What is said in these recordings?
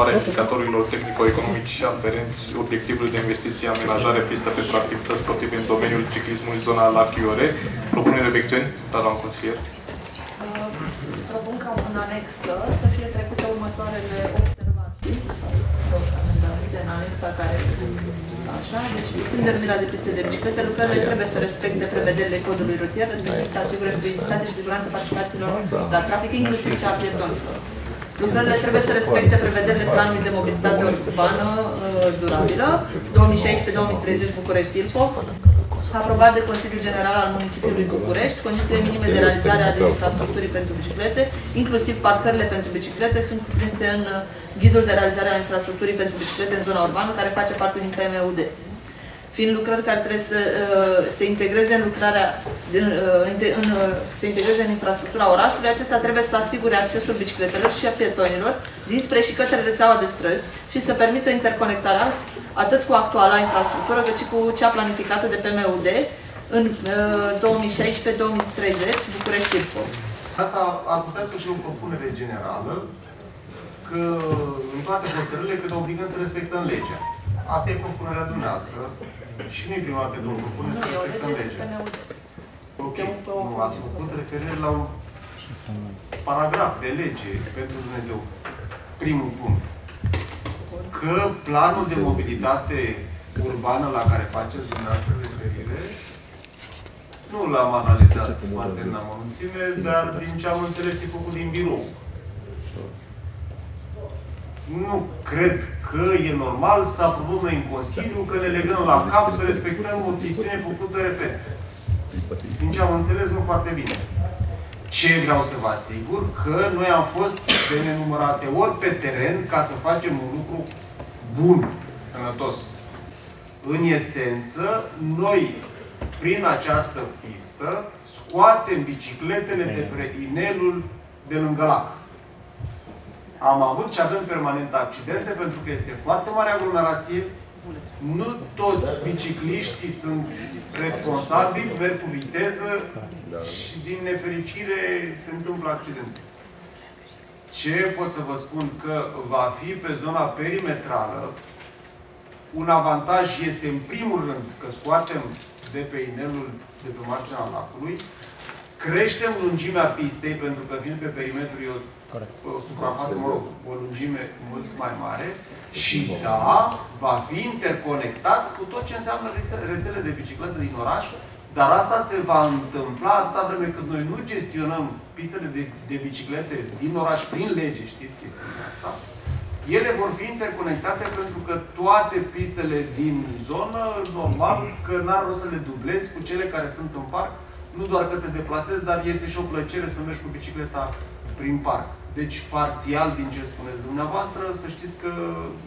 aprobarea indicatorilor tehnico-economici aferenți obiectivului de investiție amenajare pistă pentru activități sportive în domeniul ciclismului zona la Chiore. Propunere de obiecțiuni? Da, doamnă consilier. Propun ca în anexă să fie trecute următoarele observații amendamente în anexa care Așa, deci îndenumirea de piste de biciclete, lucrările trebuie să respecte prevederile codului rutier, respectiv să asigure fluiditate și siguranță participațiilor la trafic, inclusiv cea a pierdonilor. Lucrările trebuie să respecte prevederile planului de mobilitate urbană uh, durabilă 2016-2030 București-Ilfov, aprobat de Consiliul General al Municipiului București, condițiile minime de realizare ale infrastructurii pentru biciclete, inclusiv parcările pentru biciclete, sunt cuprinse în uh, ghidul de realizare a infrastructurii pentru biciclete în zona urbană, care face parte din PMUD. Fiind lucrări care trebuie să uh, se integreze în lucrarea, uh, în, se integreze în infrastructura orașului, acesta trebuie să asigure accesul bicicletelor și a pietonilor dinspre și către rețeaua de străzi și să permită interconectarea atât cu actuala infrastructură, cât și cu cea planificată de PMUD în 2016-2030 București-Ilfov. Asta ar putea să fie o propunere generală că în toate hotărârile că ne obligăm să respectăm legea. Asta e propunerea dumneavoastră și nu e prima dată când propunem să respectăm legea. Ok, nu, ați făcut referire la un paragraf de lege pentru Dumnezeu. Primul punct. Că planul de mobilitate urbană la care faceți dumneavoastră referire nu l-am analizat foarte în amănunțime, dar din ce am înțeles e făcut din birou nu cred că e normal să aprobăm noi în Consiliu, că ne legăm la cap să respectăm o chestiune făcută, repet. Din ce am înțeles, nu foarte bine. Ce vreau să vă asigur? Că noi am fost de nenumărate ori pe teren ca să facem un lucru bun, sănătos. În esență, noi, prin această pistă, scoatem bicicletele de pe inelul de lângă lac. Am avut și avem permanent accidente pentru că este foarte mare aglomerație. Nu toți bicicliștii sunt responsabili, merg cu viteză și din nefericire se întâmplă accidente. Ce pot să vă spun? Că va fi pe zona perimetrală un avantaj este în primul rând că scoatem de pe inelul de pe marginea lacului, creștem lungimea pistei, pentru că fiind pe perimetru e o Corect. o suprafață, mă rog, o lungime mult mai mare și da, va fi interconectat cu tot ce înseamnă rețele de bicicletă din oraș, dar asta se va întâmpla atâta vreme cât noi nu gestionăm pistele de, de biciclete din oraș prin lege, știți chestiunea asta, ele vor fi interconectate pentru că toate pistele din zonă, normal, că n-ar rost să le dublezi cu cele care sunt în parc, nu doar că te deplasezi, dar este și o plăcere să mergi cu bicicleta prin parc. Deci parțial din ce spuneți dumneavoastră, să știți că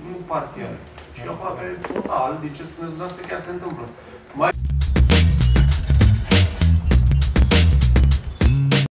nu parțial. Și aproape total din ce spuneți dumneavoastră chiar se întâmplă. Mai